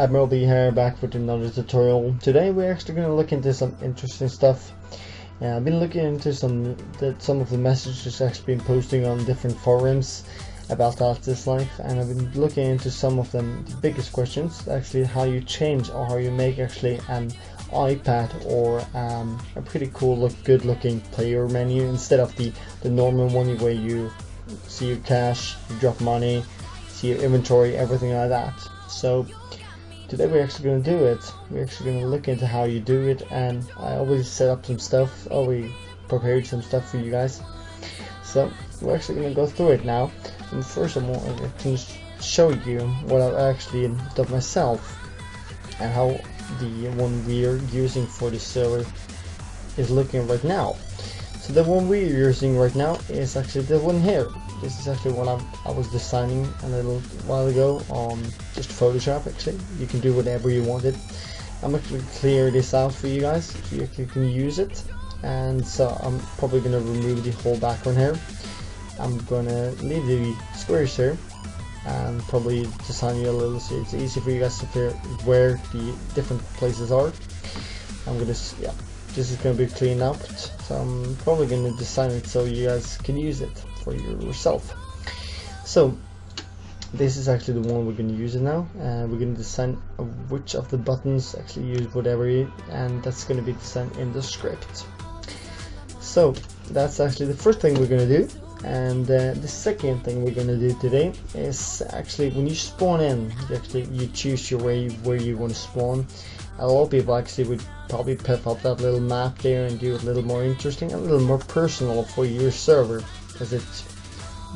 Admiral B here back with another tutorial. Today we're actually going to look into some interesting stuff. Uh, I've been looking into some that some of the messages actually been posting on different forums about Altis Life and I've been looking into some of them the biggest questions actually how you change or how you make actually an iPad or um, a pretty cool look good looking player menu instead of the the normal one where you see your cash you drop money see your inventory everything like that so today we're actually going to do it. We're actually going to look into how you do it and I always set up some stuff already prepared some stuff for you guys. So we're actually going to go through it now. And first of all I can show you what I've actually done myself and how the one we're using for the server is looking right now. So the one we're using right now is actually the one here this is actually what I'm, I was designing a little while ago on just Photoshop actually. You can do whatever you wanted. I'm actually going to clear this out for you guys so you can use it. And so I'm probably gonna remove the whole background here. I'm gonna leave the squares here and probably design you a little so it's easy for you guys to figure where the different places are. I'm gonna yeah this is gonna be cleaned up. So I'm probably gonna design it so you guys can use it for yourself. So this is actually the one we're going to use it now and uh, we're going to design which of the buttons actually use whatever you, and that's going to be designed in the script. So that's actually the first thing we're going to do and uh, the second thing we're going to do today is actually when you spawn in you actually you choose your way where you want to spawn. A lot of people actually would probably pep up that little map there and do it a little more interesting a little more personal for your server because it's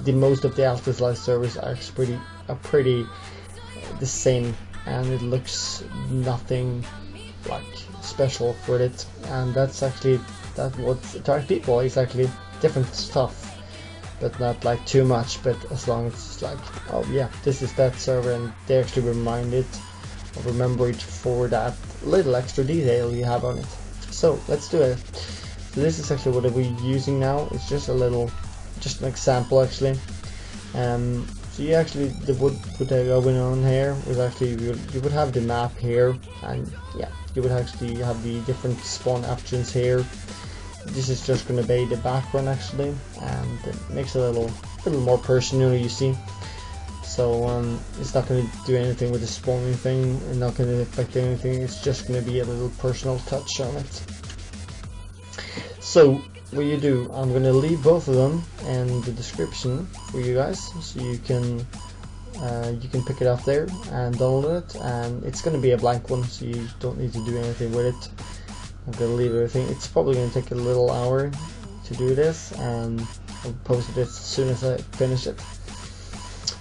the most of the Altis Life servers are pretty are pretty uh, the same and it looks nothing like special for it. And that's actually that what attracts people is actually different stuff but not like too much but as long as it's like oh yeah this is that server and they actually remind it or remember it for that little extra detail you have on it. So let's do it. So this is actually what we're using now. It's just a little just an example actually. Um, so you actually the would put going on here was actually you, you would have the map here and yeah you would actually have the different spawn options here. This is just going to be the background actually and it makes it a little little more personal you see. So um, it's not going to do anything with the spawning thing and not going to affect anything. It's just going to be a little personal touch on it. So what you do, I'm gonna leave both of them in the description for you guys, so you can uh, you can pick it up there and download it, and it's gonna be a blank one, so you don't need to do anything with it. I'm gonna leave everything. It's probably gonna take a little hour to do this, and I'll post it as soon as I finish it.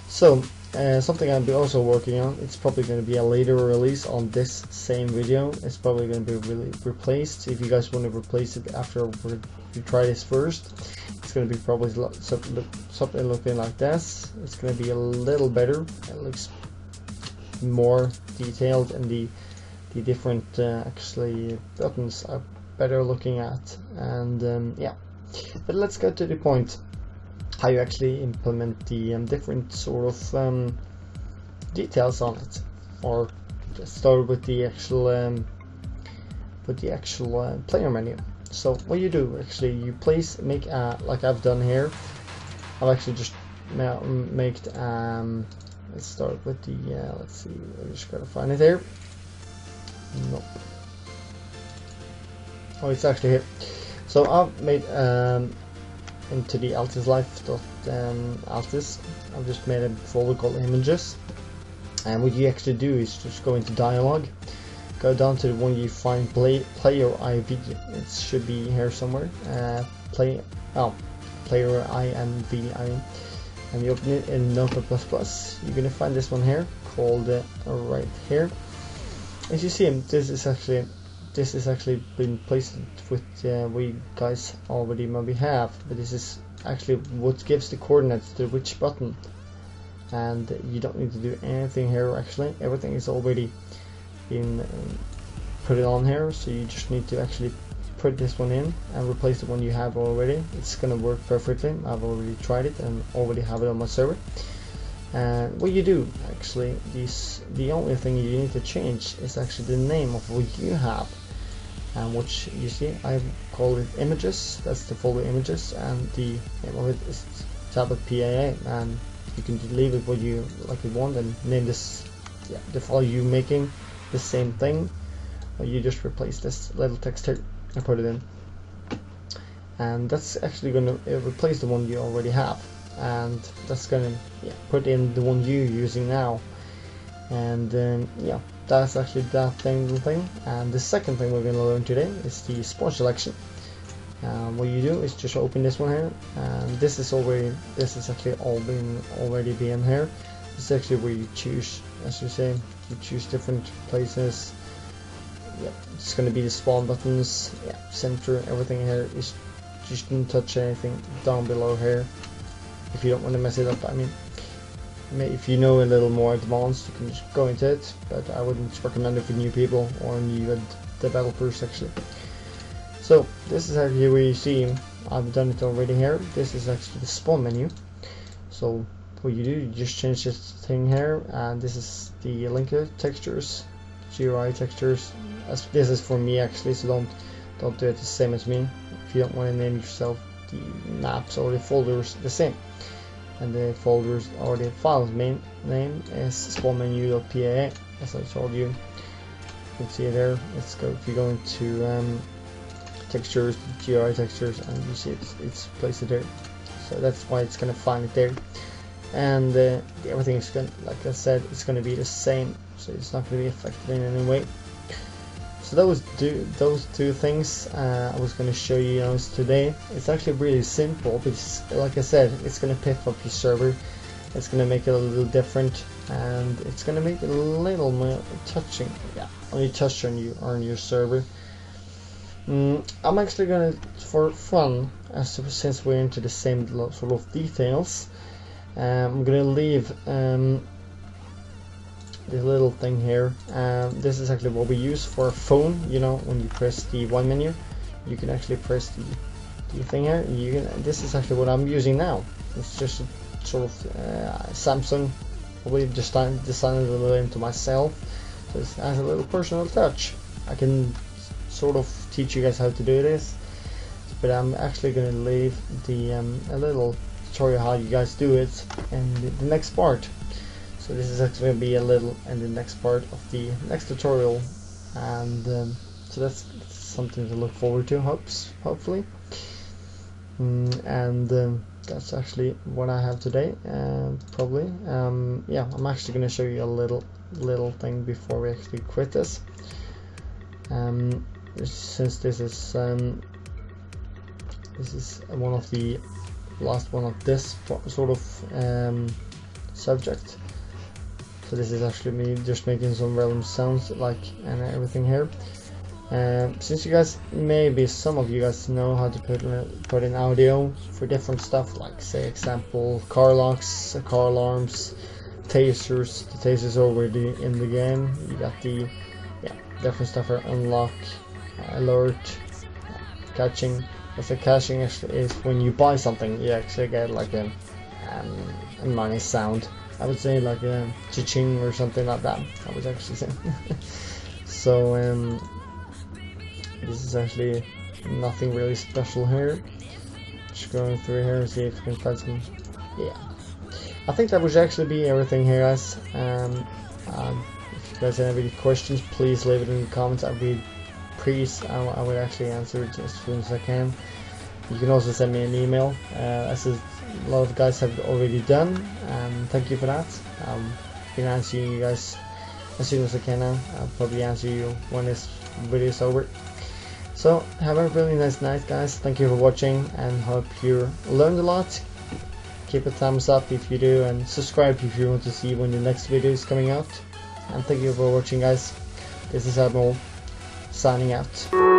So uh, something I'll be also working on, it's probably going to be a later release on this same video. It's probably going to be really replaced. If you guys want to replace it after we try this first, it's going to be probably something looking like this. It's going to be a little better. It looks more detailed and the the different uh, actually buttons are better looking at and um, yeah but let's go to the point how you actually implement the um, different sort of um, details on it. Or start with the actual um, with the actual uh, player menu. So what you do actually you place make uh, like I've done here. I've actually just made um, let's start with the uh, let's see I just gotta find it here. Nope. Oh it's actually here. So I've made um, into the Altis Life um. I've just made a folder called images. And what you actually do is just go into dialog go down to the one you find play player IV it should be here somewhere uh, play oh player INV I mean and you open it in Notepad++ you're gonna find this one here called uh, right here. As you see this is actually this has actually been placed with uh, we guys already maybe have but this is actually what gives the coordinates to which button. And you don't need to do anything here actually. Everything is already been um, put it on here so you just need to actually put this one in and replace the one you have already. It's gonna work perfectly. I've already tried it and already have it on my server. And what you do actually these the only thing you need to change is actually the name of what you have and which you see I call it images. That's the folder images and the name of it is tablet PAA and you can leave it what you like you want and name this yeah, the file you making the same thing you just replace this little text here and put it in. And that's actually going to replace the one you already have and that's going to yeah, put in the one you're using now. And um, yeah that's actually that thing thing and the second thing we're going to learn today is the sport selection. Um, what you do is just open this one here. And this is already this is actually all been already being here. This is actually where you choose as you say you choose different places. Yeah it's going to be the spawn buttons. Yeah center everything here is just don't touch anything down below here. If you don't want to mess it up I mean if you know a little more advanced you can just go into it but I wouldn't recommend it for new people or new developers actually. So this is actually where you see I've done it already here. This is actually the spawn menu. So what you do you just change this thing here and this is the linker textures GUI textures. As, this is for me actually so don't don't do it the same as me. If you don't want to name yourself the maps or the folders the same and the folders or the file's. Main name is spawnmenu.paa as I told you. You can see it there. Let's go if you go into um, textures GUI textures and you see it's, it's placed there. So that's why it's gonna find it there. And uh, everything is gonna, like I said it's gonna be the same. So it's not gonna be affected in any way so those two those two things uh, I was going to show you guys today. It's actually really simple because like I said it's going to pick up your server. It's going to make it a little different and it's going to make it a little more touching yeah only touch on you on your server. Mm, I'm actually going to for fun as since we're into the same sort of details um, I'm going to leave um, this little thing here. Um, this is actually what we use for a phone you know when you press the one menu you can actually press the, the thing here. You can this is actually what I'm using now. It's just a sort of uh, Samsung. Probably just designed a little into myself. So it has a little personal touch. I can sort of teach you guys how to do this. But I'm actually going to leave the um, a little tutorial how you guys do it in the next part so this is actually going to be a little in the next part of the next tutorial. And um, so that's something to look forward to hopes hopefully. Mm, and um, that's actually what I have today uh, probably. Um, yeah I'm actually going to show you a little little thing before we actually quit this. Um, since this is um, this is one of the last one of this sort of um, subject so this is actually me just making some random sounds like and everything here. Um, since you guys maybe some of you guys know how to put put in audio for different stuff like say example car locks car alarms tasers the tasers already in the game. You got the yeah different stuff for unlock alert catching if the catching is, is when you buy something you actually get like a, um, a money sound I would say like a cha-ching or something like that. I was actually saying. so um, this is actually nothing really special here. Just going through here and see if we can find some. Yeah, I think that would actually be everything here, guys. Um, um, if you guys have any questions, please leave it in the comments. I'd be pleased. I, I would actually answer it as soon as I can. You can also send me an email. Uh, as a lot of guys have already done, and thank you for that. Um, been answering you guys as soon as I can now. I'll probably answer you when this video is over. So have a really nice night guys. Thank you for watching and hope you learned a lot. Keep a thumbs up if you do and subscribe if you want to see when the next video is coming out. And thank you for watching guys. This is Admiral signing out.